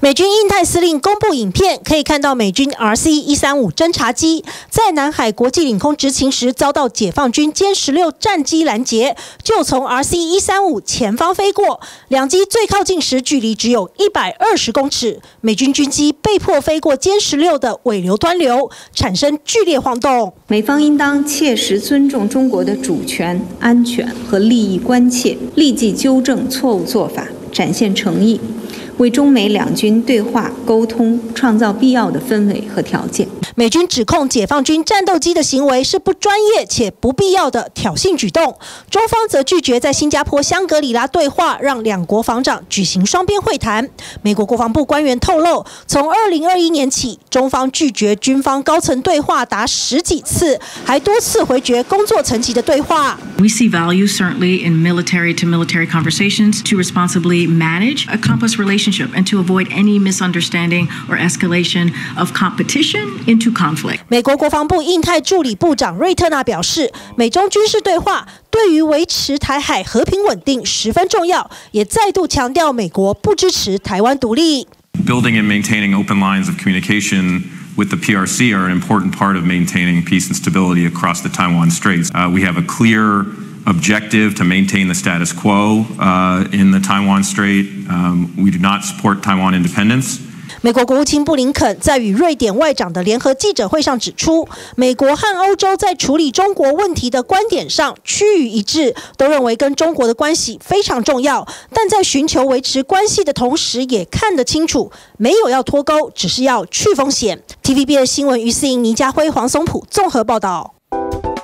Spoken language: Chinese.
美军印太司令公布影片，可以看到美军 RC 一三五侦察机在南海国际领空执勤时，遭到解放军歼十六战机拦截，就从 RC 一三五前方飞过。两机最靠近时，距离只有一百二十公尺，美军军机被迫飞过歼十六的尾流端流，产生剧烈晃动。美方应当切实尊重中国的主权、安全和利益关切，立即纠正错误做法，展现诚意。为中美两军对话沟通创造必要的氛围和条件。美军指控解放军战斗机的行为是不专业且不必要的挑衅举动，中方则拒绝在新加坡香格里拉对话，让两国防长举行双边会谈。美国国防部官员透露，从2021年起，中方拒绝军方高层对话达十几次，还多次回绝工作层级的对话。We see value certainly in military to military conversations to responsibly manage a complex relationship and to avoid any misunderstanding or escalation of competition into conflict. 美国国防部印太助理部长瑞特纳表示，美中军事对话对于维持台海和平稳定十分重要，也再度强调美国不支持台湾独立。Building and maintaining open lines of communication with the PRC are an important part of maintaining peace and stability across the Taiwan Straits. Uh, we have a clear objective to maintain the status quo in the Taiwan Strait. We do not support Taiwan independence. 美国国务卿布林肯在与瑞典外长的联合记者会上指出，美国和欧洲在处理中国问题的观点上趋于一致，都认为跟中国的关系非常重要。但在寻求维持关系的同时，也看得清楚，没有要脱钩，只是要去风险。TVB 的新闻于思莹、倪家辉、黄松普综合报道。